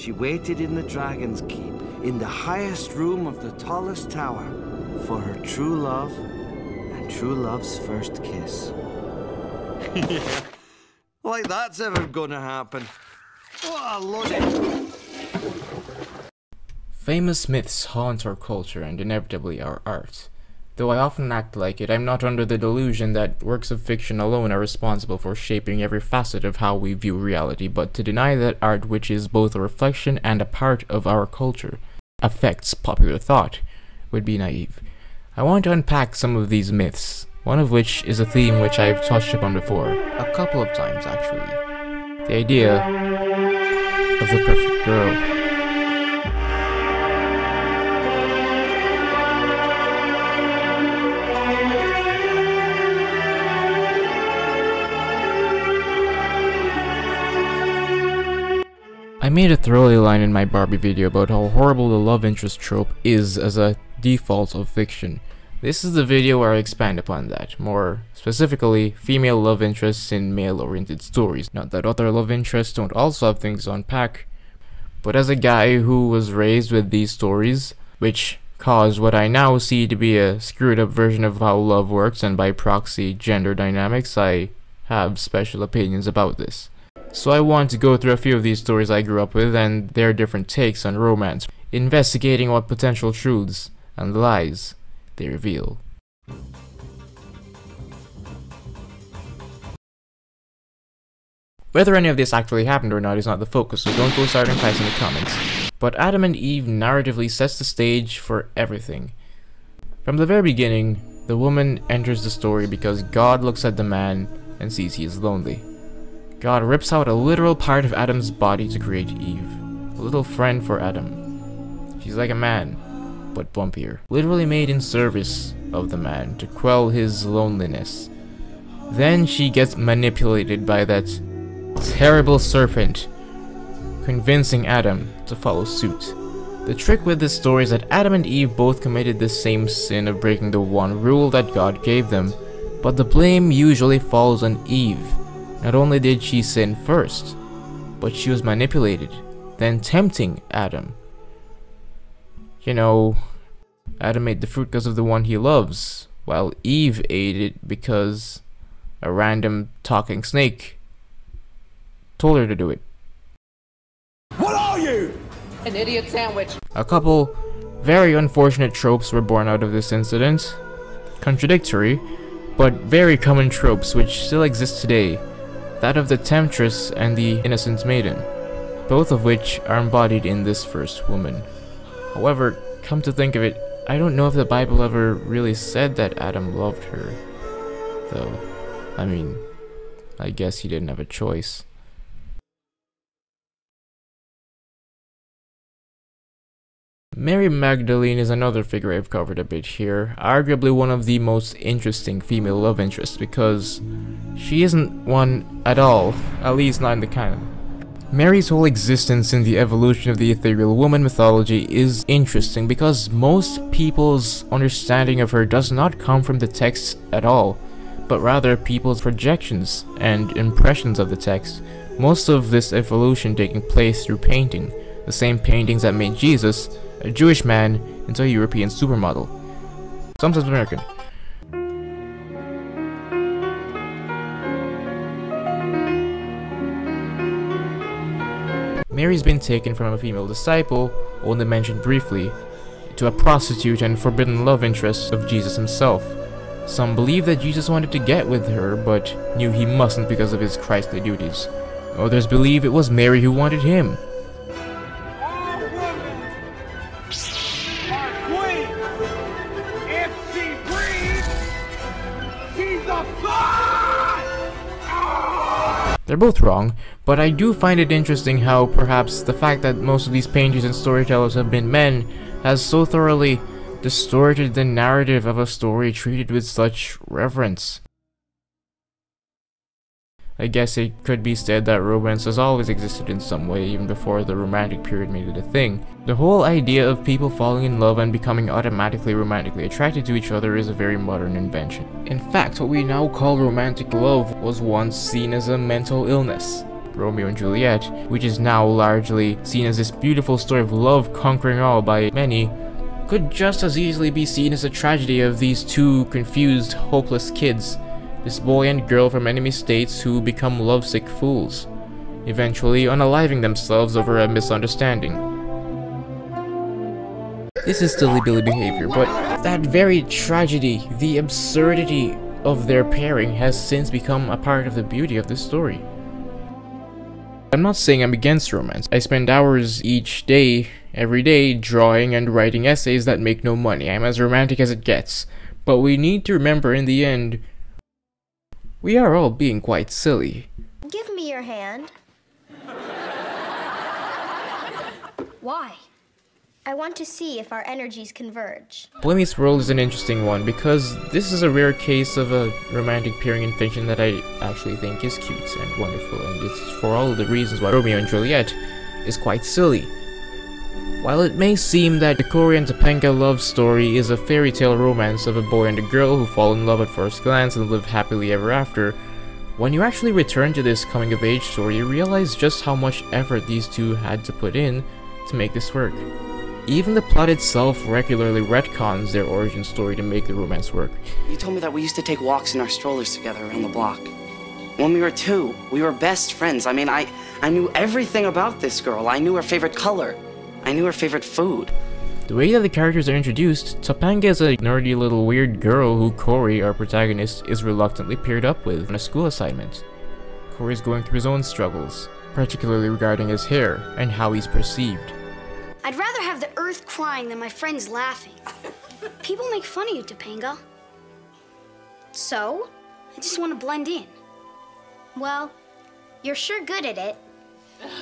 she waited in the Dragon's Keep, in the highest room of the tallest tower, for her true love and true love's first kiss. yeah, like that's ever gonna happen. What a load Famous myths haunt our culture and inevitably our art. Though I often act like it, I'm not under the delusion that works of fiction alone are responsible for shaping every facet of how we view reality, but to deny that art, which is both a reflection and a part of our culture, affects popular thought, would be naive. I want to unpack some of these myths, one of which is a theme which I've touched upon before, a couple of times actually. The idea of the perfect girl. Made a throwaway line in my Barbie video about how horrible the love interest trope is as a default of fiction. This is the video where I expand upon that, more specifically, female love interests in male-oriented stories. Not that other love interests don't also have things to unpack, but as a guy who was raised with these stories, which caused what I now see to be a screwed up version of how love works and by proxy gender dynamics, I have special opinions about this. So I want to go through a few of these stories I grew up with and their different takes on romance, investigating what potential truths and lies they reveal. Whether any of this actually happened or not is not the focus, so don't go starting fights in the comments. But Adam and Eve narratively sets the stage for everything. From the very beginning, the woman enters the story because God looks at the man and sees he is lonely. God rips out a literal part of Adam's body to create Eve, a little friend for Adam. She's like a man, but bumpier. Literally made in service of the man to quell his loneliness. Then she gets manipulated by that terrible serpent, convincing Adam to follow suit. The trick with this story is that Adam and Eve both committed the same sin of breaking the one rule that God gave them, but the blame usually falls on Eve not only did she sin first, but she was manipulated, then tempting Adam. You know, Adam ate the fruit because of the one he loves, while Eve ate it because a random talking snake told her to do it. What are you? An idiot sandwich. A couple very unfortunate tropes were born out of this incident. Contradictory, but very common tropes which still exist today that of the temptress and the innocent maiden, both of which are embodied in this first woman. However, come to think of it, I don't know if the Bible ever really said that Adam loved her. Though, I mean, I guess he didn't have a choice. Mary Magdalene is another figure I've covered a bit here, arguably one of the most interesting female love interests because she isn't one at all, at least not in the canon. Mary's whole existence in the evolution of the ethereal woman mythology is interesting because most people's understanding of her does not come from the text at all, but rather people's projections and impressions of the text, most of this evolution taking place through painting, the same paintings that made Jesus, a Jewish man into a European supermodel. Sometimes American. Mary's been taken from a female disciple, only mentioned briefly, to a prostitute and forbidden love interest of Jesus himself. Some believe that Jesus wanted to get with her, but knew he mustn't because of his Christly duties. Others believe it was Mary who wanted him, They're both wrong, but I do find it interesting how perhaps the fact that most of these painters and storytellers have been men has so thoroughly distorted the narrative of a story treated with such reverence. I guess it could be said that romance has always existed in some way, even before the romantic period made it a thing. The whole idea of people falling in love and becoming automatically romantically attracted to each other is a very modern invention. In fact, what we now call romantic love was once seen as a mental illness. Romeo and Juliet, which is now largely seen as this beautiful story of love conquering all by many, could just as easily be seen as a tragedy of these two confused, hopeless kids, this boy and girl from enemy states who become lovesick fools, eventually unaliving themselves over a misunderstanding. This is silly Billy behavior, but that very tragedy, the absurdity of their pairing has since become a part of the beauty of this story. I'm not saying I'm against romance. I spend hours each day, every day, drawing and writing essays that make no money. I'm as romantic as it gets. But we need to remember in the end, we are all being quite silly. Give me your hand. Why? I want to see if our energies converge. Boy World is an interesting one because this is a rare case of a romantic pairing in fiction that I actually think is cute and wonderful, and it's for all of the reasons why Romeo and Juliet is quite silly. While it may seem that the Cory and Topanga love story is a fairy tale romance of a boy and a girl who fall in love at first glance and live happily ever after, when you actually return to this coming of age story, you realize just how much effort these two had to put in to make this work. Even the plot itself regularly retcons their origin story to make the romance work. You told me that we used to take walks in our strollers together around the block. When we were two, we were best friends. I mean, I, I knew everything about this girl. I knew her favorite color. I knew her favorite food. The way that the characters are introduced, Topanga is a nerdy little weird girl who Cory, our protagonist, is reluctantly paired up with on a school assignment. Cory's going through his own struggles, particularly regarding his hair and how he's perceived. I'd rather have the earth crying than my friends laughing. People make fun of you, Topanga. So, I just want to blend in. Well, you're sure good at it.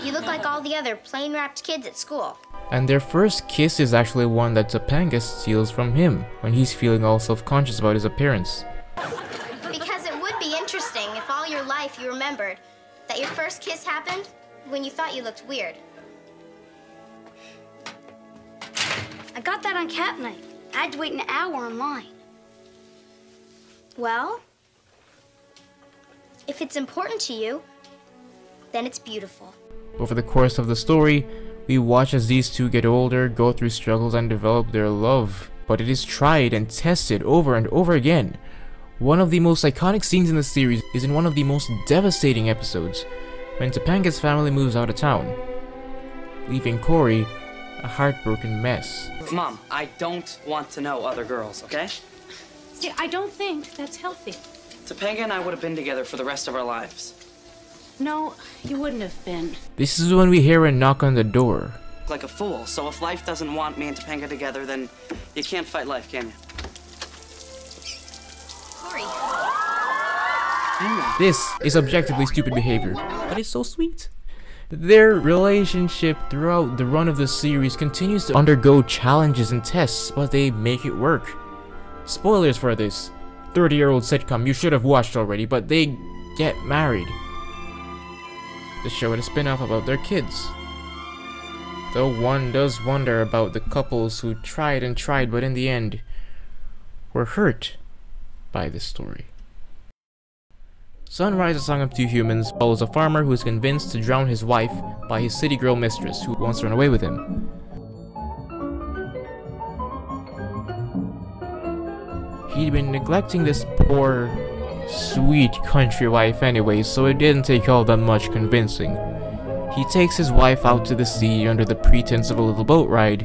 You look like all the other plain wrapped kids at school. And their first kiss is actually one that Topanga steals from him when he's feeling all self-conscious about his appearance. Because it would be interesting if all your life you remembered that your first kiss happened when you thought you looked weird. I got that on cat night. I had to wait an hour in line. Well, if it's important to you, then it's beautiful. Over the course of the story, we watch as these two get older, go through struggles and develop their love. But it is tried and tested over and over again. One of the most iconic scenes in the series is in one of the most devastating episodes, when Topanga's family moves out of town, leaving Cory a heartbroken mess. Mom, I don't want to know other girls, okay? See, I don't think that's healthy. Topanga and I would have been together for the rest of our lives. No, you wouldn't have been. This is when we hear a knock on the door. Like a fool. So if life doesn't want me and Topanga together, then you can't fight life, can you? Cory, This is objectively stupid behavior, but it's so sweet. Their relationship throughout the run of the series continues to undergo challenges and tests, but they make it work. Spoilers for this 30 year old sitcom you should have watched already, but they get married. The show had a spin off about their kids. Though one does wonder about the couples who tried and tried, but in the end were hurt by this story. Sunrise, a song of two humans, follows a farmer who is convinced to drown his wife by his city girl mistress who wants to run away with him. He'd been neglecting this poor, sweet country wife anyway, so it didn't take all that much convincing. He takes his wife out to the sea under the pretense of a little boat ride.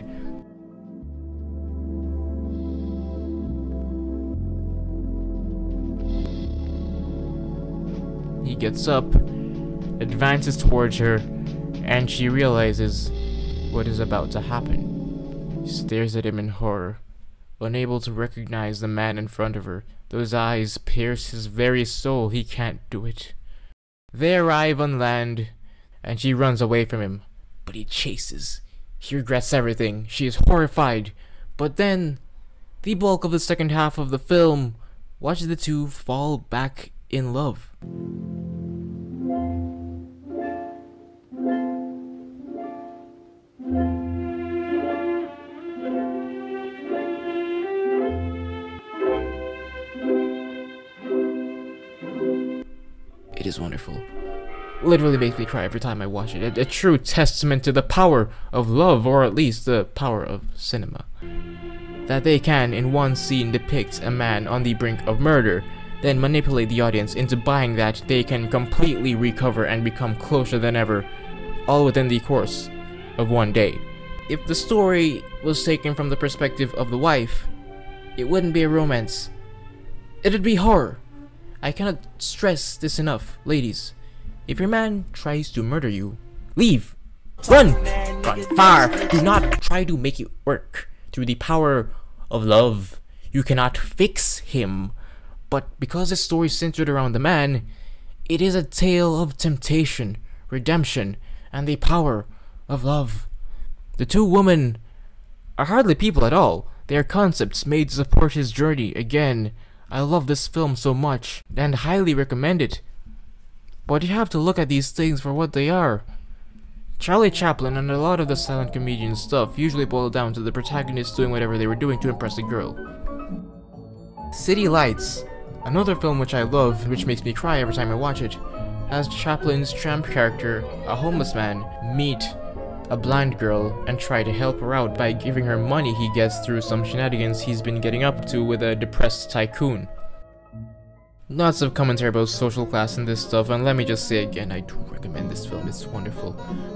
He gets up, advances towards her, and she realizes what is about to happen. She stares at him in horror, unable to recognize the man in front of her. Those eyes pierce his very soul. He can't do it. They arrive on land, and she runs away from him. But he chases. He regrets everything. She is horrified. But then, the bulk of the second half of the film watches the two fall back in love. It is wonderful. literally makes me cry every time I watch it. A, a true testament to the power of love, or at least the power of cinema. That they can, in one scene, depict a man on the brink of murder, then manipulate the audience into buying that they can completely recover and become closer than ever, all within the course of one day. If the story was taken from the perspective of the wife, it wouldn't be a romance. It'd be horror. I cannot stress this enough, ladies. If your man tries to murder you, leave. Run! Run far! Do not try to make it work. Through the power of love, you cannot fix him. But because the story is centered around the man, it is a tale of temptation, redemption, and the power of love. The two women are hardly people at all. They are concepts made to support his journey. Again, I love this film so much and highly recommend it. But you have to look at these things for what they are. Charlie Chaplin and a lot of the silent comedian stuff usually boil down to the protagonists doing whatever they were doing to impress a girl. City Lights, another film which I love, which makes me cry every time I watch it, has Chaplin's tramp character, a homeless man, meet a blind girl and try to help her out by giving her money he gets through some shenanigans he's been getting up to with a depressed tycoon. Lots of commentary about social class and this stuff, and let me just say again, I do recommend this film, it's wonderful.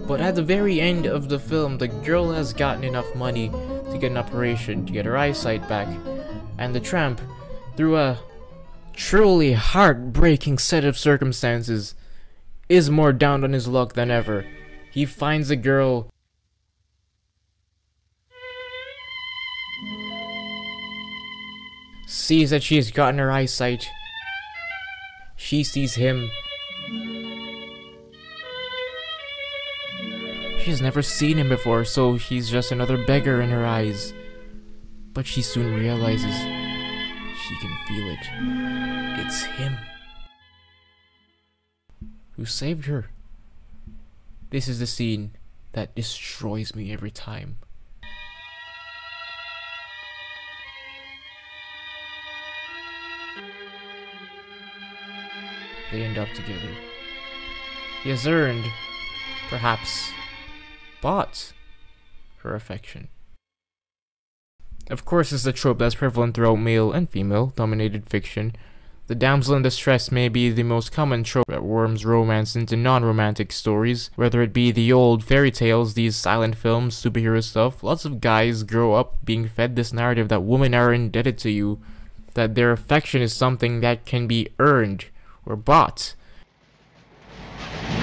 But at the very end of the film, the girl has gotten enough money to get an operation to get her eyesight back, and the tramp, through a truly heartbreaking set of circumstances, is more down on his luck than ever. He finds a girl sees that she has gotten her eyesight she sees him. She has never seen him before, so he's just another beggar in her eyes. But she soon realizes she can feel it. It's him who saved her. This is the scene that destroys me every time. they end up together. He has earned, perhaps bought, her affection. Of course, it's a trope that's prevalent throughout male and female dominated fiction. The damsel in distress may be the most common trope that worms romance into non romantic stories, whether it be the old fairy tales, these silent films, superhero stuff. Lots of guys grow up being fed this narrative that women are indebted to you, that their affection is something that can be earned or bought.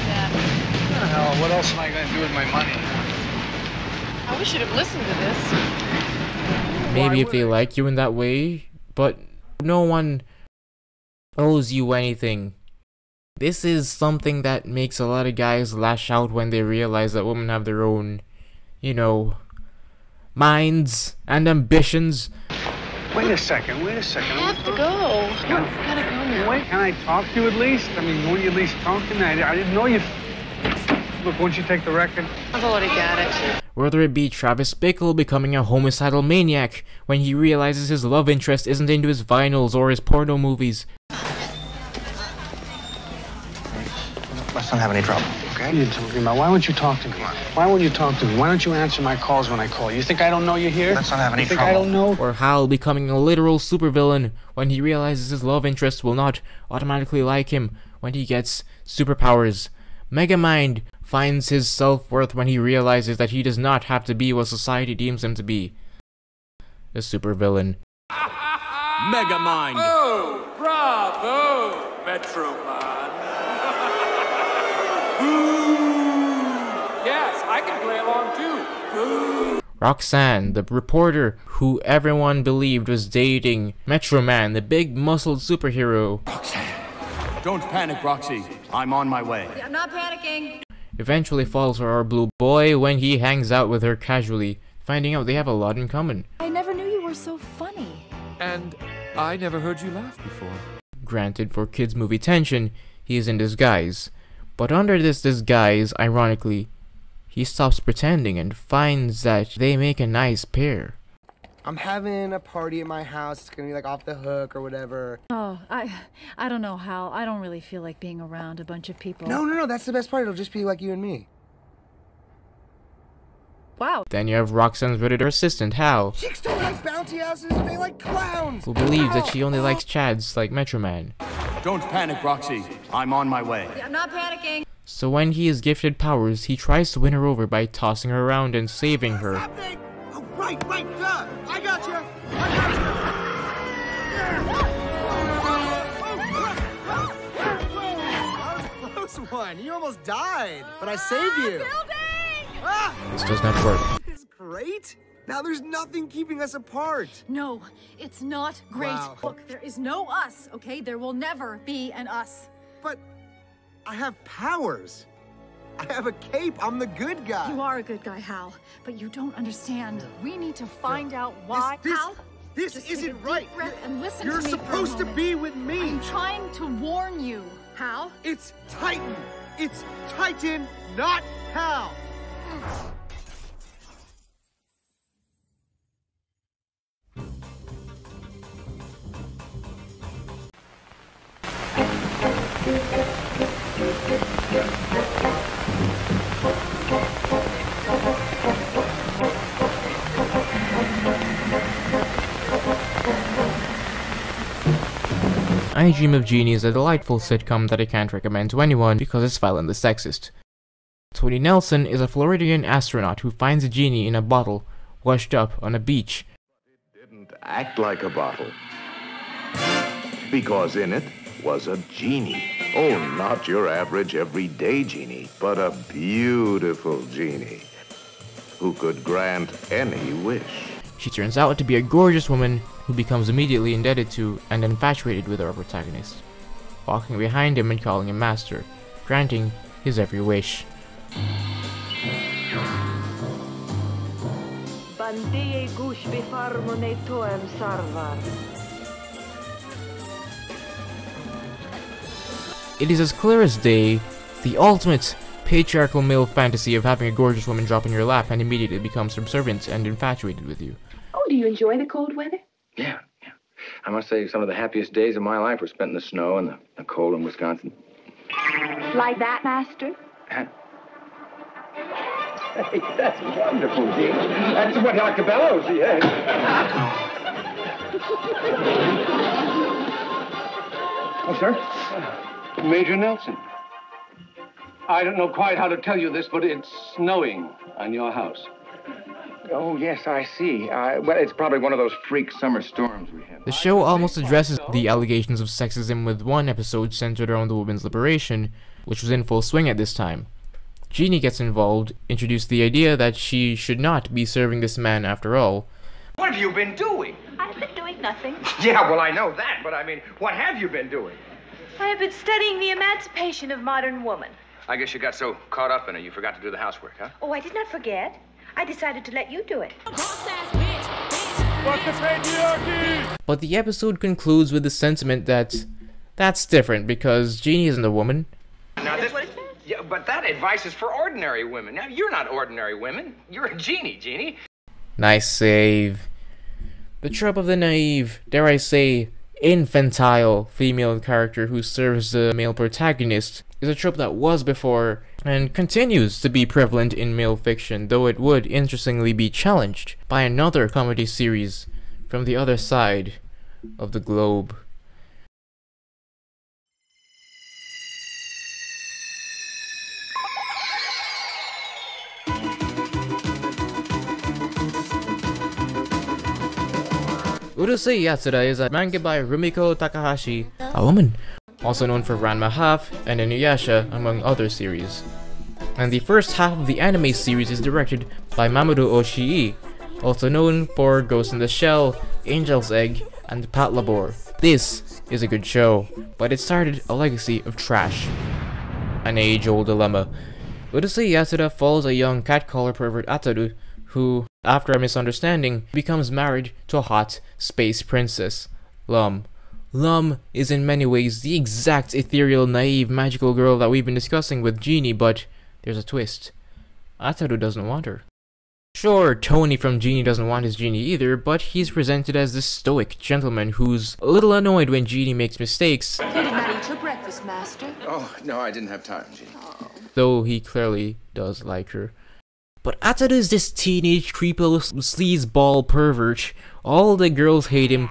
Yeah. Hell, what else am I going to do with my money? I wish you'd have listened to this. Maybe if they like you in that way, but no one owes you anything. This is something that makes a lot of guys lash out when they realize that women have their own, you know, minds and ambitions. Wait a second, wait a second. I have to go. You gotta go now. Wait, can I talk to you at least? I mean, were you at least talking? I, I didn't know you. Look, won't you take the record? I've already got it. Whether it be Travis Bickle becoming a homicidal maniac when he realizes his love interest isn't into his vinyls or his porno movies. Let's not have any trouble, okay? What are you talking about? Why won't you talk to me? Why won't you talk to me? Why don't you answer my calls when I call? You think I don't know you're here? Let's not have any you think trouble. I don't know? Or Hal becoming a literal supervillain when he realizes his love interest will not automatically like him when he gets superpowers. Megamind finds his self-worth when he realizes that he does not have to be what society deems him to be. A supervillain. Megamind. Oh, bravo, Metro Man. yes, I can play along too. Roxanne, the reporter who everyone believed was dating Metro Man, the big muscled superhero, Roxanne, Don't panic, Roxy. I'm on my way. I'm not panicking. Eventually falls for our blue boy when he hangs out with her casually, finding out they have a lot in common. I never knew you were so funny. And I never heard you laugh before. Granted, for kids' movie tension, he is in disguise. But under this disguise, ironically, he stops pretending and finds that they make a nice pair. I'm having a party at my house. It's gonna be like off the hook or whatever. Oh, I I don't know how. I don't really feel like being around a bunch of people. No, no, no. That's the best part. It'll just be like you and me. Wow. Then you have Roxanne's Redditor assistant, Hal, Chicks don't like bounty houses. They like clowns. who believes that she only likes Chads like Metro Man. Don't panic, Roxy. I'm on my way. I'm not panicking. So when he is gifted powers, he tries to win her over by tossing her around and saving her. Oh, right, right, duh. I got you. I got you. Close one. You almost died, but I saved you. Ah! This does not work. This is great. Now there's nothing keeping us apart. No, it's not great. Wow. Look, there is no us, okay? There will never be an us. But I have powers. I have a cape. I'm the good guy. You are a good guy, Hal, but you don't understand. We need to find out why. this- Hal, This just isn't deep right. breath and listen You're to me for a supposed to be with me. I'm trying to warn you, Hal. It's Titan. It's Titan, not Hal. I Dream of Jeannie is a delightful sitcom that I can't recommend to anyone because it's violently sexist. Tony Nelson is a Floridian astronaut who finds a genie in a bottle, washed up on a beach. It didn't act like a bottle. Because in it was a genie. Oh, not your average everyday genie, but a beautiful genie who could grant any wish. She turns out to be a gorgeous woman who becomes immediately indebted to and infatuated with our protagonist, walking behind him and calling him master, granting his every wish. Bandie gush bifarmone toem sarvar. It is as clear as day, the ultimate patriarchal male fantasy of having a gorgeous woman drop in your lap and immediately become subservient and infatuated with you. Oh, do you enjoy the cold weather? Yeah, yeah. I must say, some of the happiest days of my life were spent in the snow and the, the cold in Wisconsin. Like that, Master? Huh? Hey, that's wonderful, Dean. That's what Dr. Bellows, yes. Oh, sir? Major Nelson. I don't know quite how to tell you this, but it's snowing on your house. Oh, yes, I see. Uh, well, it's probably one of those freak summer storms we have. The show almost addresses the allegations of sexism with one episode centered around the women's liberation, which was in full swing at this time. Jeannie gets involved, introduced the idea that she should not be serving this man after all, What have you been doing? I've been doing nothing. Yeah, well, I know that, but I mean, what have you been doing? I have been studying the emancipation of modern woman. I guess you got so caught up in it, you forgot to do the housework, huh? Oh, I did not forget. I decided to let you do it. Fuck the patriarchy! but the episode concludes with the sentiment that that's different because Jeannie isn't a woman. Now, this, yeah, but that advice is for ordinary women. Now, you're not ordinary women. You're a genie, Jeannie. Nice save. The trope of the naive, dare I say, infantile female character who serves the male protagonist is a trope that was before and continues to be prevalent in male fiction, though it would interestingly be challenged by another comedy series from the other side of the globe. Urusei Yatsura is a manga by Rumiko Takahashi, a woman, also known for Ranma Half and Inuyasha, among other series. And the first half of the anime series is directed by Mamoru Oshii, also known for Ghost in the Shell, Angel's Egg, and Patlabor. This is a good show, but it started a legacy of trash. An age-old dilemma. Urusei Yatsura follows a young catcaller pervert Ataru, who, after a misunderstanding, becomes married to a hot space princess, Lum. Lum is in many ways the exact ethereal, naive, magical girl that we've been discussing with Jeannie, but there's a twist. Ataru doesn't want her. Sure, Tony from Jeannie doesn't want his Genie either, but he's presented as this stoic gentleman who's a little annoyed when Jeannie makes mistakes, You did not eat your breakfast, Master. Oh, no, I didn't have time, Jeannie. Oh. though he clearly does like her. But Ataru is this teenage creepo sleazeball pervert. All the girls hate him.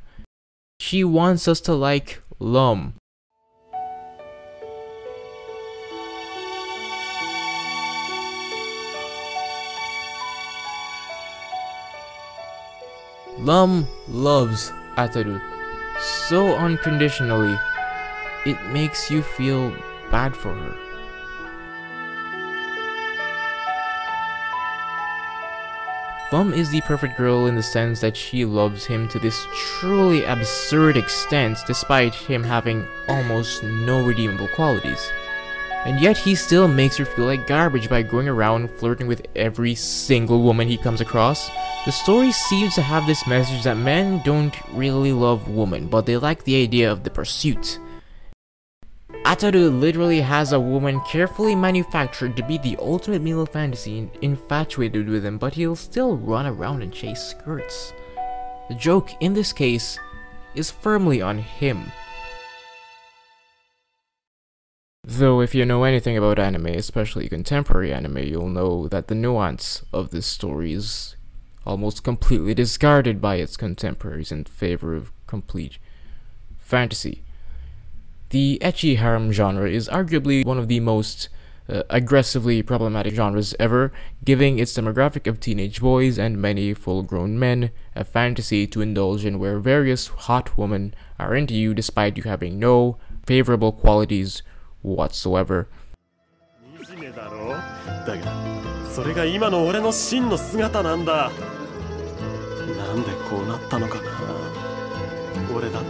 She wants us to like Lum. Lum loves Ataru so unconditionally, it makes you feel bad for her. Lum is the perfect girl in the sense that she loves him to this truly absurd extent despite him having almost no redeemable qualities. And yet he still makes her feel like garbage by going around flirting with every single woman he comes across. The story seems to have this message that men don't really love women, but they like the idea of the pursuit. Ataru literally has a woman carefully manufactured to be the ultimate male fantasy infatuated with him, but he'll still run around and chase skirts. The joke in this case is firmly on him. Though if you know anything about anime, especially contemporary anime, you'll know that the nuance of this story is almost completely discarded by its contemporaries in favor of complete fantasy. The ecchi harem genre is arguably one of the most uh, aggressively problematic genres ever, giving its demographic of teenage boys and many full-grown men a fantasy to indulge in where various hot women are into you despite you having no favorable qualities whatsoever. 惨めだろだがそれが今の俺の真の姿なんだなんでこうなったのかな俺だって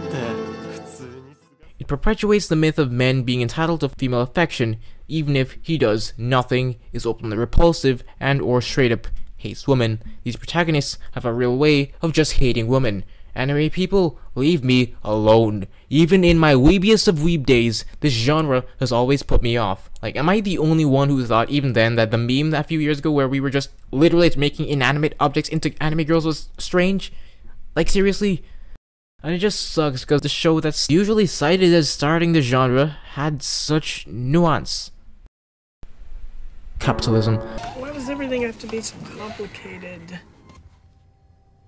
普通に it perpetuates the myth of men being entitled to female affection, even if he does nothing, is openly repulsive, and or straight up hates women. These protagonists have a real way of just hating women. Anime people, leave me alone. Even in my weebiest of weeb days, this genre has always put me off. Like, am I the only one who thought even then that the meme that few years ago where we were just literally making inanimate objects into anime girls was strange? Like, seriously? And it just sucks because the show that's usually cited as starting the genre had such nuance. Capitalism. Why does everything have to be so complicated?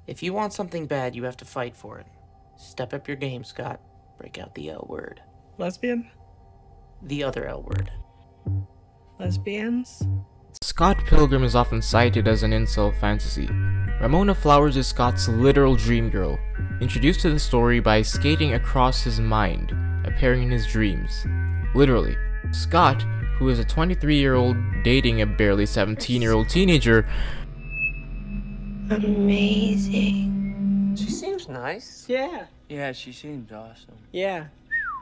If you want something bad, you have to fight for it. Step up your game, Scott. Break out the L word. Lesbian? The other L word. Lesbians? Scott Pilgrim is often cited as an incel fantasy. Ramona Flowers is Scott's literal dream girl, introduced to the story by skating across his mind, appearing in his dreams. Literally. Scott, who is a 23 year old dating a barely 17 year old teenager, Amazing. She seems nice. Yeah. Yeah, she seems awesome. Yeah.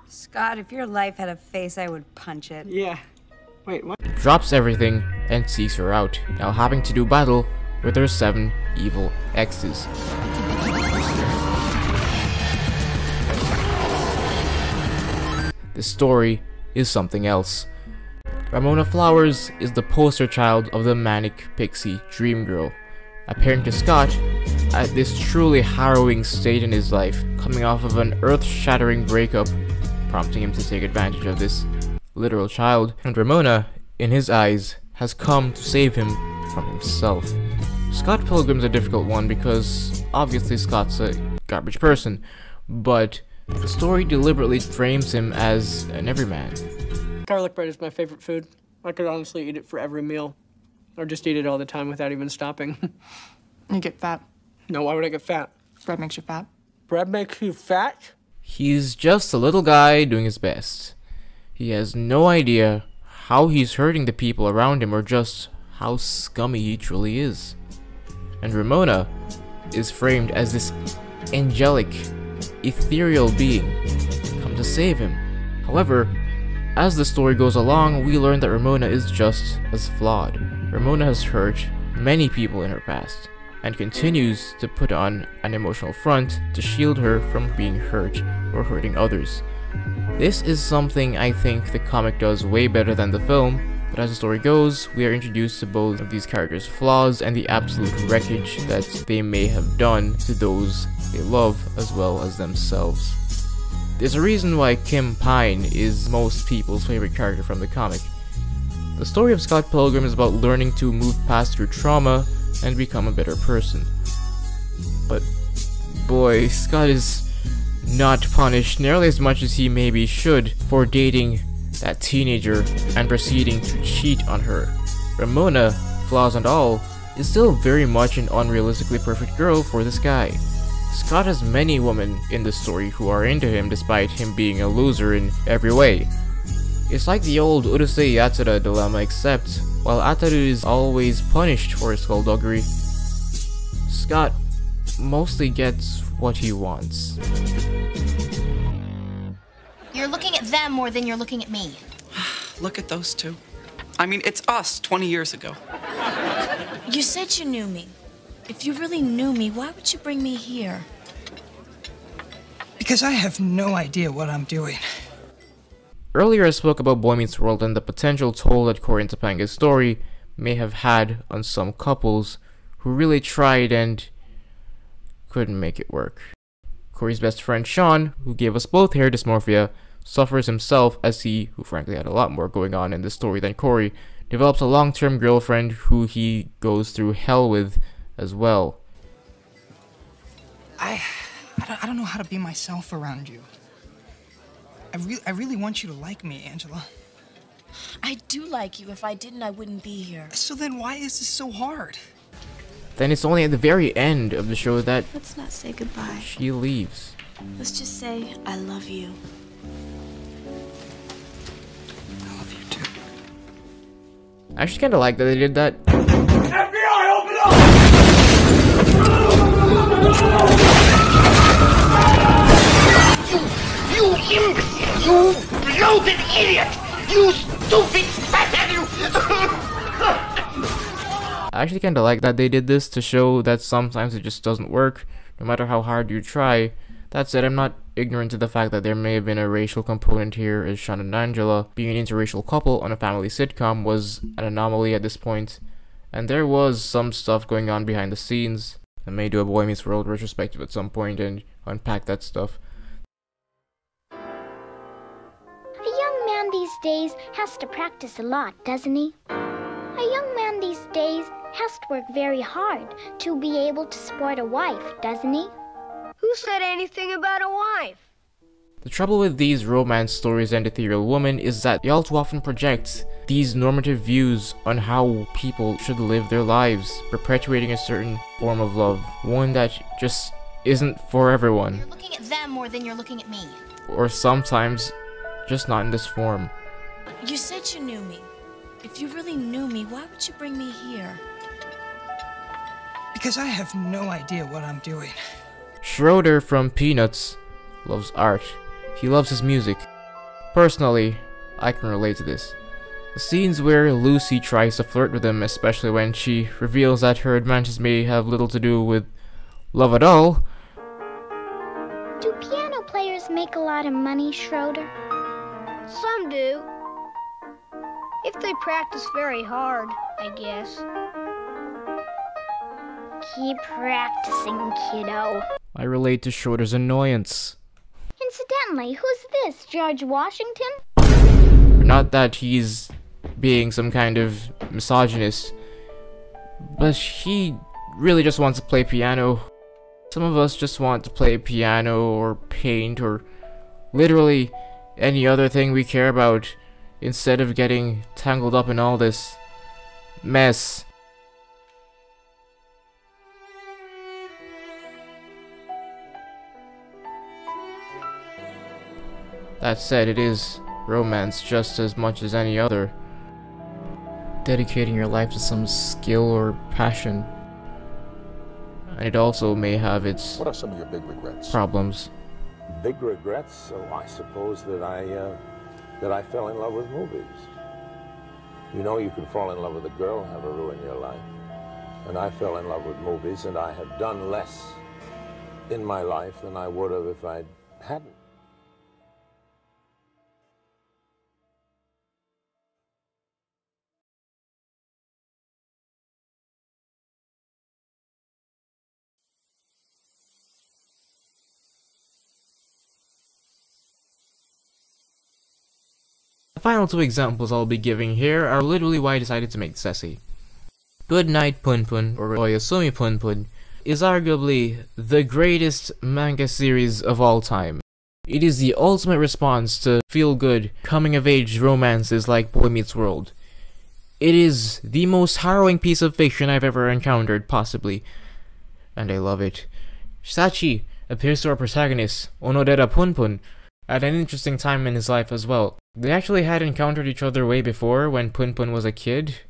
Scott, if your life had a face, I would punch it. Yeah. Wait, what? drops everything and seeks her out, now having to do battle with her seven evil exes. The story is something else. Ramona Flowers is the poster child of the manic pixie dream girl, appearing to Scott at this truly harrowing state in his life, coming off of an earth-shattering breakup, prompting him to take advantage of this literal child, and Ramona, in his eyes, has come to save him from himself. Scott Pilgrim's a difficult one because obviously Scott's a garbage person, but the story deliberately frames him as an everyman. Garlic bread is my favorite food. I could honestly eat it for every meal. Or just eat it all the time without even stopping. You get fat. no, why would I get fat? Bread makes you fat. Bread makes you fat? He's just a little guy doing his best. He has no idea how he's hurting the people around him or just how scummy he truly is. And Ramona is framed as this angelic, ethereal being come to save him. However, as the story goes along, we learn that Ramona is just as flawed. Ramona has hurt many people in her past and continues to put on an emotional front to shield her from being hurt or hurting others. This is something I think the comic does way better than the film, but as the story goes, we are introduced to both of these characters' flaws and the absolute wreckage that they may have done to those they love as well as themselves. There's a reason why Kim Pine is most people's favorite character from the comic. The story of Scott Pilgrim is about learning to move past your trauma and become a better person. But boy, Scott is not punished nearly as much as he maybe should for dating that teenager and proceeding to cheat on her. Ramona, flaws and all, is still very much an unrealistically perfect girl for this guy. Scott has many women in the story who are into him despite him being a loser in every way. It's like the old Urusei Yatsura dilemma except, while Ataru is always punished for his skullduggery, Scott mostly gets what he wants. You're looking at them more than you're looking at me. Look at those two. I mean, it's us 20 years ago. You said you knew me. If you really knew me, why would you bring me here? Because I have no idea what I'm doing. Earlier I spoke about Boy Meets World and the potential toll that Cory and Topanga's story may have had on some couples who really tried and couldn't make it work. Cory's best friend Shawn, who gave us both hair dysmorphia, suffers himself as he, who frankly had a lot more going on in this story than Corey, develops a long-term girlfriend who he goes through hell with as well. I, I don't, I don't know how to be myself around you. I, re- I really want you to like me, Angela. I do like you. If I didn't, I wouldn't be here. So then why is this so hard? Then it's only at the very end of the show that Let's not say goodbye. she leaves. Let's just say I love you. I love you too. I actually kinda like that they did that. FBI, open up! You, you imbecile! You bloated idiot! You stupid fat you! I actually kinda like that they did this to show that sometimes it just doesn't work, no matter how hard you try. That said, I'm not ignorant to the fact that there may have been a racial component here as Shawn and Angela, being an interracial couple on a family sitcom, was an anomaly at this point, and there was some stuff going on behind the scenes. I may do a Boy Meets World retrospective at some point and unpack that stuff. A young man these days has to practice a lot, doesn't he? A young man these days has to work very hard to be able to support a wife, doesn't he? Who said anything about a wife? The trouble with these romance stories and Ethereal Woman is that they all too often project these normative views on how people should live their lives, perpetuating a certain form of love, one that just isn't for everyone, You're looking at them more than you're looking at me. or sometimes just not in this form. You said you knew me. If you really knew me, why would you bring me here? Because I have no idea what I'm doing. Schroeder from Peanuts loves art. He loves his music. Personally, I can relate to this. The scenes where Lucy tries to flirt with him, especially when she reveals that her advances may have little to do with love at all, Do piano players make a lot of money, Schroeder? Some do. If they practice very hard, I guess. Keep practicing, kiddo. I relate to Schroeder's annoyance. Incidentally, who's this? George Washington? Not that he's being some kind of misogynist, but he really just wants to play piano. Some of us just want to play piano or paint or literally any other thing we care about instead of getting tangled up in all this mess. That said, it is romance just as much as any other. dedicating your life to some skill or passion. And it also may have its What are some of your big regrets? problems. Big regrets? So I suppose that I uh, that I fell in love with movies. You know, you can fall in love with a girl and have her ruin your life. And I fell in love with movies, and I have done less in my life than I would have if I hadn't. Final two examples I'll be giving here are literally why I decided to make Sessi. Good Night Punpun, or Oyasumi Punpun, is arguably the greatest manga series of all time. It is the ultimate response to feel-good, coming-of-age romances like Boy Meets World. It is the most harrowing piece of fiction I've ever encountered, possibly, and I love it. Sachi appears to our protagonist, Onodera Punpun, at an interesting time in his life as well. They actually had encountered each other way before when Punpun was a kid,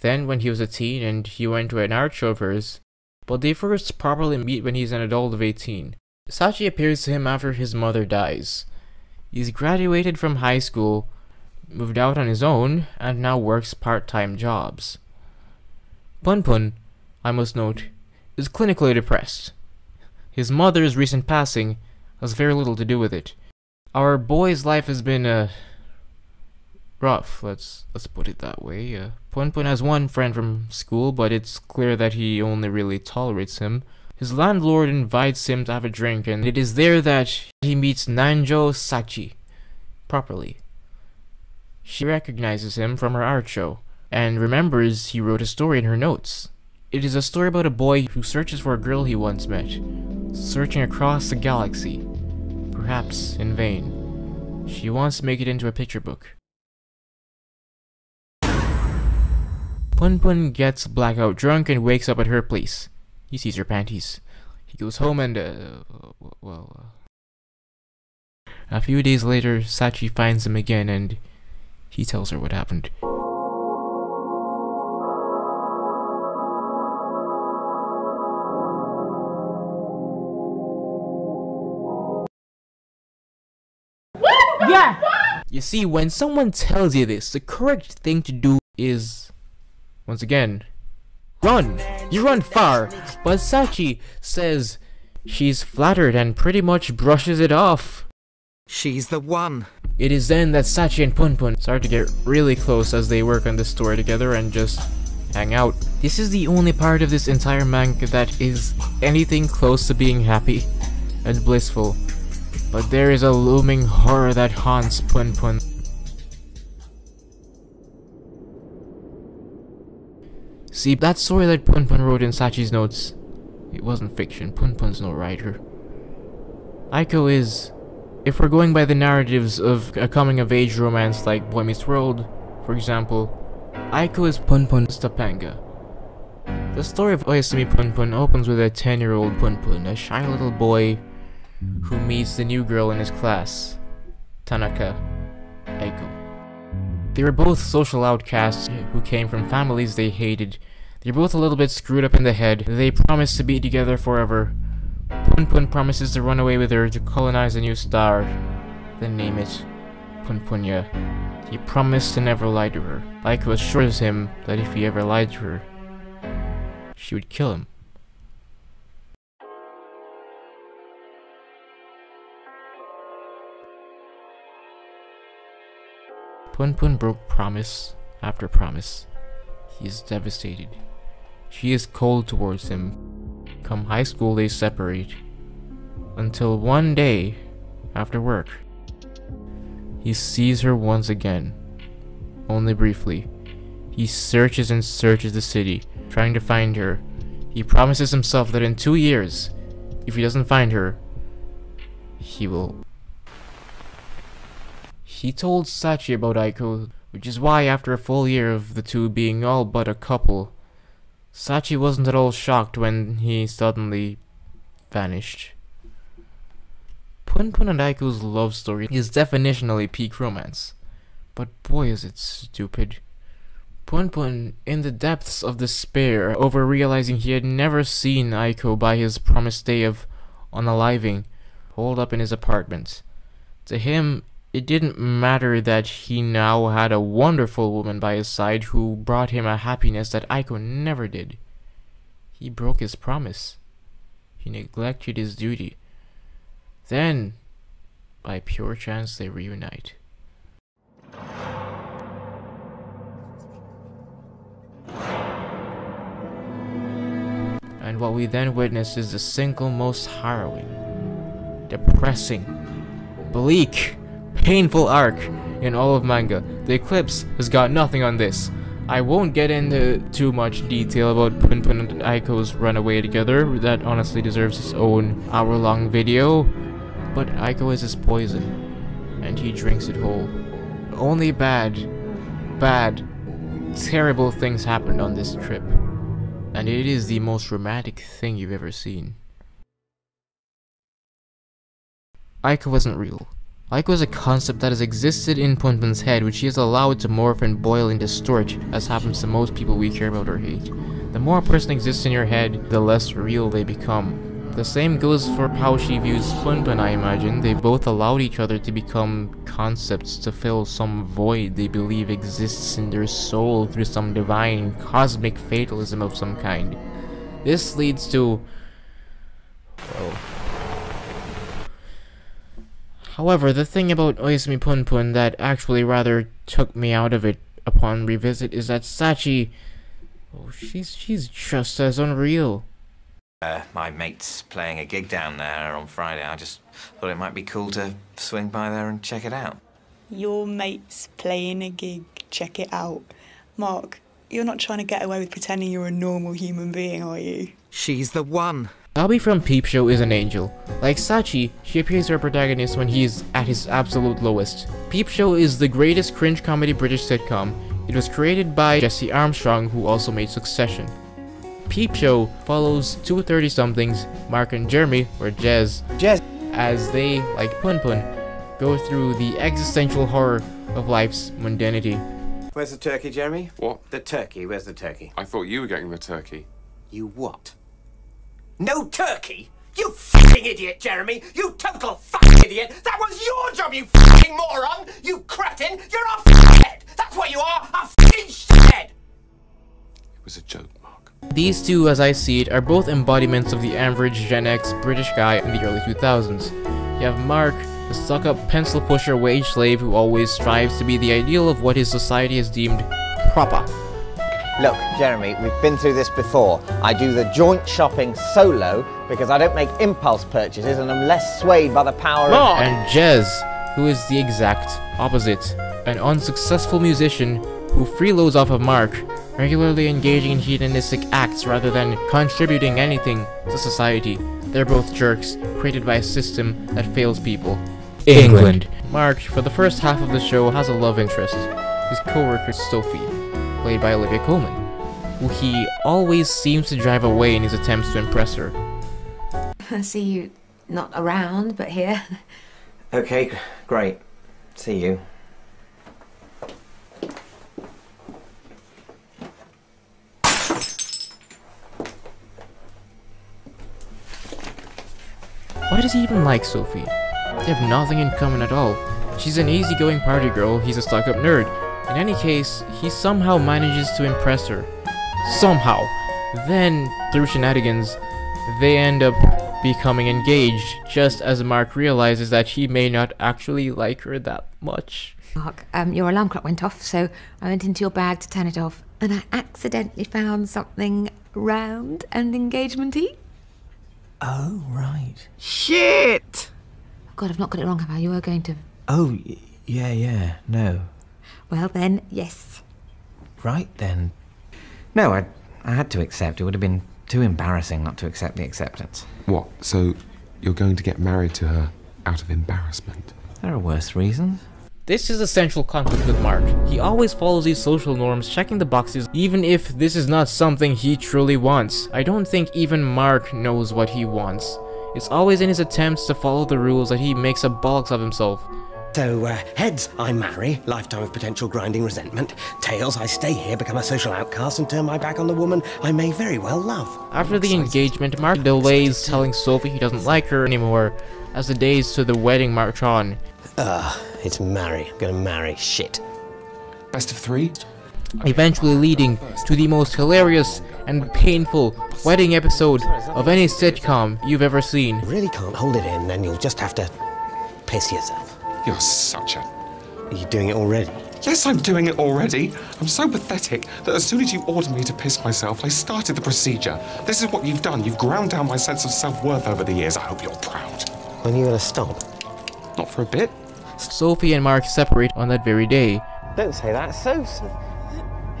then when he was a teen and he went to an art show of hers, but they first properly meet when he's an adult of 18. Sachi appears to him after his mother dies. He's graduated from high school, moved out on his own, and now works part-time jobs. Punpun, I must note, is clinically depressed. His mother's recent passing has very little to do with it. Our boy's life has been, uh, rough, let's let's put it that way. Uh, has one friend from school, but it's clear that he only really tolerates him. His landlord invites him to have a drink, and it is there that he meets Nanjo Sachi properly. She recognizes him from her art show, and remembers he wrote a story in her notes. It is a story about a boy who searches for a girl he once met, searching across the galaxy, perhaps in vain. She wants to make it into a picture book. Punpun gets blackout drunk and wakes up at her place. He sees her panties. He goes home and, uh, well, uh, a few days later, Sachi finds him again and he tells her what happened. Yeah! You see, when someone tells you this, the correct thing to do is, once again, run! You run far! But Sachi says she's flattered and pretty much brushes it off. She's the one. It is then that Sachi and Punpun start to get really close as they work on this story together and just hang out. This is the only part of this entire manga that is anything close to being happy and blissful. But there is a looming horror that haunts Punpun. See, that story that Punpun wrote in Sachi's notes, it wasn't fiction. Punpun's no writer. Aiko is, if we're going by the narratives of a coming-of-age romance like Boy Meets World, for example, Aiko is Punpun's Topanga. The story of Oyasumi Punpun opens with a 10-year-old Punpun, a shy little boy who meets the new girl in his class, Tanaka Aiko. They were both social outcasts who came from families they hated. They're both a little bit screwed up in the head. They promise to be together forever. Punpun promises to run away with her to colonize a new star. Then name it Punpunya. He promised to never lie to her. Aiko assures him that if he ever lied to her, she would kill him. Punpun broke promise after promise. He is devastated. She is cold towards him. Come high school, they separate. Until one day, after work, he sees her once again. Only briefly. He searches and searches the city, trying to find her. He promises himself that in two years, if he doesn't find her, he will he told Sachi about Aiko, which is why after a full year of the two being all but a couple, Sachi wasn't at all shocked when he suddenly vanished. Punpun and Aiko's love story is definitionally peak romance, but boy is it stupid. Punpun, in the depths of despair over realizing he had never seen Aiko by his promised day of unaliving, holed up in his apartment. To him, it didn't matter that he now had a wonderful woman by his side who brought him a happiness that Aiko never did. He broke his promise. He neglected his duty. Then, by pure chance, they reunite. And what we then witness is the single most harrowing, depressing, bleak, painful arc in all of manga. The Eclipse has got nothing on this. I won't get into too much detail about Punpun and Aiko's runaway together, that honestly deserves its own hour-long video, but Aiko is his poison, and he drinks it whole. Only bad, bad, terrible things happened on this trip, and it is the most romantic thing you've ever seen. Aiko wasn't real. Aiko is a concept that has existed in Punpun's head which he has allowed to morph and boil and distort, as happens to most people we care about or hate. The more a person exists in your head, the less real they become. The same goes for how she views Punpun, I imagine. They both allowed each other to become concepts to fill some void they believe exists in their soul through some divine, cosmic fatalism of some kind. This leads to... Well... However, the thing about Oyasumi Punpun that actually rather took me out of it upon revisit is that Sachi... Oh, she's, she's just as unreal. Uh, my mate's playing a gig down there on Friday. I just thought it might be cool to swing by there and check it out. Your mate's playing a gig. Check it out. Mark, you're not trying to get away with pretending you're a normal human being, are you? She's the one. Bobby from Peep Show is an angel. Like Sachi, she appears to her protagonist when he is at his absolute lowest. Peep Show is the greatest cringe comedy British sitcom. It was created by Jesse Armstrong, who also made Succession. Peep Show follows two 30-somethings, Mark and Jeremy, or Jez, Jez, as they, like Punpun, go through the existential horror of life's mundanity. Where's the turkey, Jeremy? What? The turkey. Where's the turkey? I thought you were getting the turkey. You what? No turkey? You fucking idiot, Jeremy! You total fucking idiot! That was your job, you fucking moron! You cretin! You're a shithead! That's what you are! A fucking shithead! It was a joke, Mark. These two, as I see it, are both embodiments of the average Gen X British guy in the early 2000s. You have Mark, the stuck-up pencil pusher wage slave who always strives to be the ideal of what his society has deemed proper. Look, Jeremy, we've been through this before. I do the joint shopping solo because I don't make impulse purchases and I'm less swayed by the power of... And Jez, who is the exact opposite. An unsuccessful musician who freeloads off of Mark, regularly engaging in hedonistic acts rather than contributing anything to society. They're both jerks, created by a system that fails people. England. Mark, for the first half of the show, has a love interest. His co-worker Sophie, played by Olivia Colman, who he always seems to drive away in his attempts to impress her. I see you not around, but here. Okay, great. See you. Why does he even like Sophie? They have nothing in common at all. She's an easygoing party girl, he's a stuck-up nerd. In any case, he somehow manages to impress her. Somehow. Then, through shenanigans, they end up becoming engaged, just as Mark realizes that he may not actually like her that much. Mark, um, your alarm clock went off, so I went into your bag to turn it off, and I accidentally found something round and engagementy. Oh, right. Shit! God, I've not got it wrong, have I? You were going to. Oh, yeah, yeah, no. Well, then, yes. Right then. No, I, I had to accept. It would have been too embarrassing not to accept the acceptance. What? So you're going to get married to her out of embarrassment? There are worse reasons. This is a central conflict with Mark. He always follows these social norms, checking the boxes, even if this is not something he truly wants. I don't think even Mark knows what he wants. It's always in his attempts to follow the rules that he makes a bollocks of himself. So, uh, heads, I marry, lifetime of potential grinding resentment. Tails, I stay here, become a social outcast, and turn my back on the woman I may very well love. After the engagement, Mark delays telling Sophie he doesn't like her anymore as the days to the wedding march on. Ugh, it's marry. I'm gonna marry. Shit. Best of three? Eventually leading to the most hilarious and painful wedding episode of any sitcom you've ever seen. Really can't hold it in, then you'll just have to piss yourself. You're such a. Are you doing it already? Yes, I'm doing it already. I'm so pathetic that as soon as you ordered me to piss myself, I started the procedure. This is what you've done. You've ground down my sense of self worth over the years. I hope you're proud. When are you gonna stop? Not for a bit. Sophie and Mark separate on that very day. Don't say that, Susan.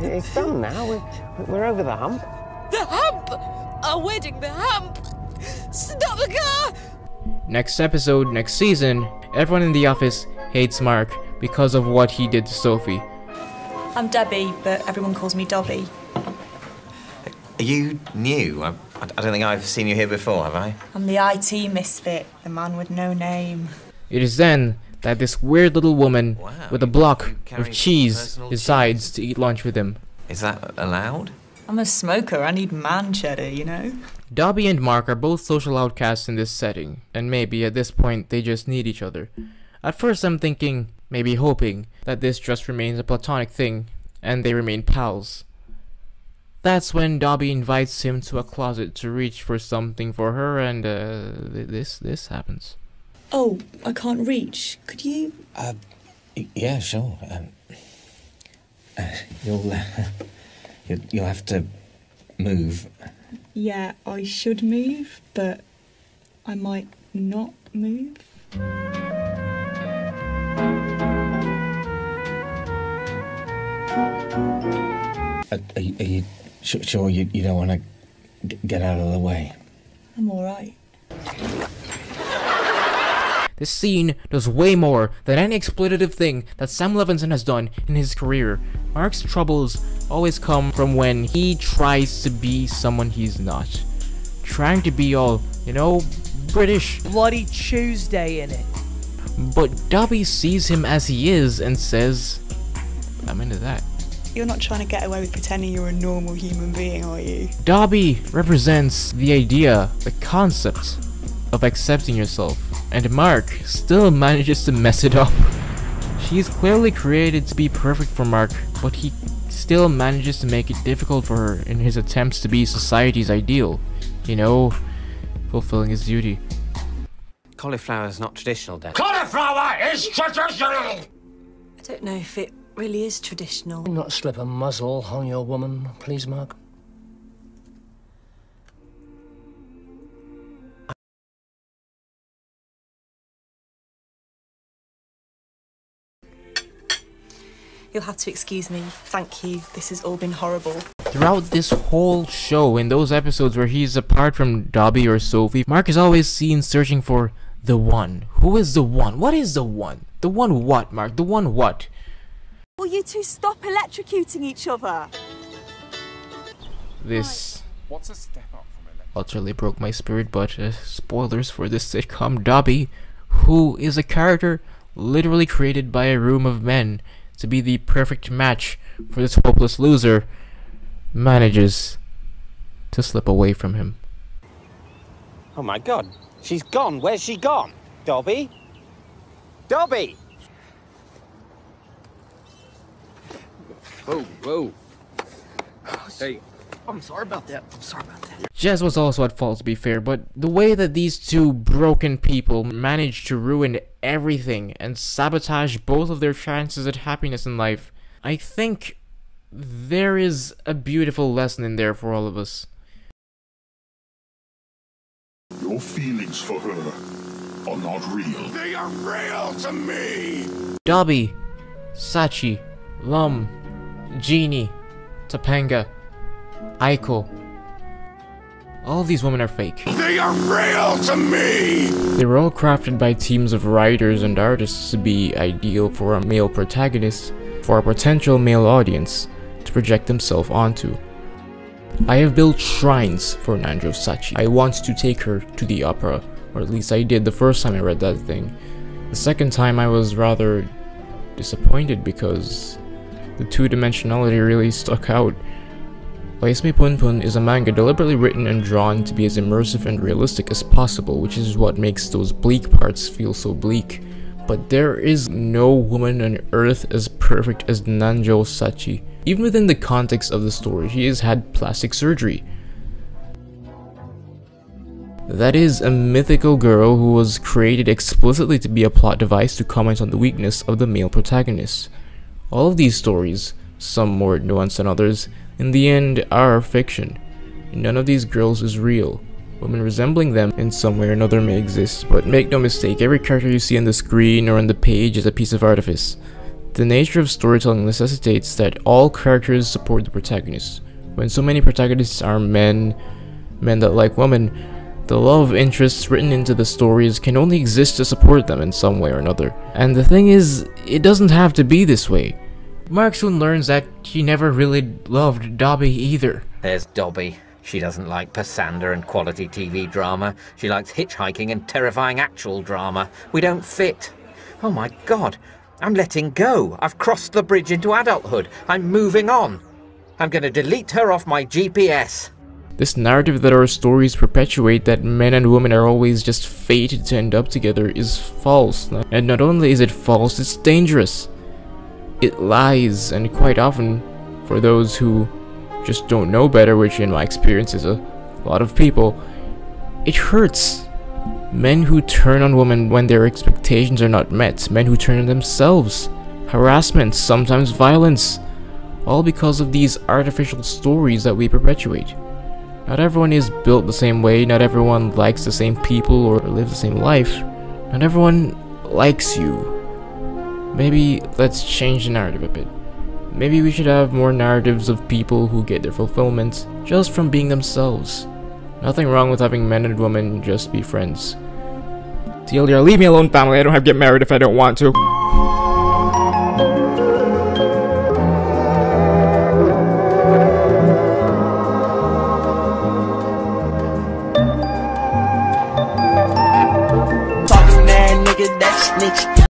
It's done now. We're, we're over the hump. The hump! Our wedding, the hump! Stop the car! Next episode, next season, everyone in the office hates Mark because of what he did to Sophie. I'm Debbie, but everyone calls me Dobby. Are you new? I, I don't think I've seen you here before, have I? I'm the IT misfit, the man with no name. It is then that this weird little woman with a block of cheese decides to eat lunch with him. Is that allowed? I'm a smoker, I need man cheddar, you know? Dobby and Mark are both social outcasts in this setting, and maybe at this point they just need each other. At first I'm thinking, maybe hoping, that this just remains a platonic thing, and they remain pals. That's when Dobby invites him to a closet to reach for something for her, and uh, this this happens. Oh, I can't reach. Could you? Uh, yeah, sure. Um, uh, you'll, uh, you'll you'll have to move. Yeah, I should move, but I might not move. Are, are you, are you sure you, you don't want to get out of the way? I'm alright. This scene does way more than any exploitative thing that Sam Levinson has done in his career. Mark's troubles always come from when he tries to be someone he's not. Trying to be all, you know, British. Bloody Tuesday in it. But Dobby sees him as he is and says, I'm into that. You're not trying to get away with pretending you're a normal human being, are you? Dobby represents the idea, the concept of accepting yourself, and Mark still manages to mess it up. She's clearly created to be perfect for Mark, but he still manages to make it difficult for her in his attempts to be society's ideal. You know, fulfilling his duty. Cauliflower is not traditional, Dad. Cauliflower is traditional! I don't know if it really is traditional. Not slip a muzzle on your woman, please, Mark. You'll have to excuse me. Thank you. This has all been horrible. Throughout this whole show, in those episodes where he's apart from Dobby or Sophie, Mark is always seen searching for the one. Who is the one? What is the one? The one what, Mark? The one what? Will you two stop electrocuting each other? This What's a step up from utterly broke my spirit, but uh, spoilers for this sitcom, Dobby, who is a character literally created by a room of men to be the perfect match for this hopeless loser, manages to slip away from him. Oh my god, she's gone. Where's she gone? Dobby? Dobby! Whoa, whoa. Oh, hey. I'm sorry about that. I'm sorry about that. Jez was also at fault to be fair, but the way that these two broken people managed to ruin everything and sabotage both of their chances at happiness in life, I think there is a beautiful lesson in there for all of us. Your feelings for her are not real. They are real to me! Dobby, Sachi, Lum, Jeannie, Topanga, Aiko. All these women are fake. They are real to me! They were all crafted by teams of writers and artists to be ideal for a male protagonist, for a potential male audience to project themselves onto. I have built shrines for Nanjo Sachi. I want to take her to the opera, or at least I did the first time I read that thing. The second time I was rather disappointed because the two-dimensionality really stuck out. Oyasumi Punpun is a manga deliberately written and drawn to be as immersive and realistic as possible, which is what makes those bleak parts feel so bleak. But there is no woman on earth as perfect as Nanjo Sachi. Even within the context of the story, she has had plastic surgery. That is a mythical girl who was created explicitly to be a plot device to comment on the weakness of the male protagonist. All of these stories, some more nuanced than others, in the end are fiction. None of these girls is real. Women resembling them in some way or another may exist, but make no mistake, every character you see on the screen or on the page is a piece of artifice. The nature of storytelling necessitates that all characters support the protagonist. When so many protagonists are men, men that like women, the love interests written into the stories can only exist to support them in some way or another. And the thing is, it doesn't have to be this way. Mark soon learns that he never really loved Dobby either. There's Dobby. She doesn't like Pasanda and quality TV drama. She likes hitchhiking and terrifying actual drama. We don't fit. Oh my god, I'm letting go. I've crossed the bridge into adulthood. I'm moving on. I'm going to delete her off my GPS. This narrative that our stories perpetuate that men and women are always just fated to end up together is false. And not only is it false, it's dangerous. It lies, and quite often, for those who just don't know better, which in my experience is a lot of people, it hurts. Men who turn on women when their expectations are not met, men who turn on themselves, harassment, sometimes violence, all because of these artificial stories that we perpetuate. Not everyone is built the same way, not everyone likes the same people or lives the same life. Not everyone likes you. Maybe let's change the narrative a bit. Maybe we should have more narratives of people who get their fulfillment just from being themselves. Nothing wrong with having men and women just be friends. TLDR, leave me alone family, I don't have to get married if I don't want to. Talking that nigga that snitch.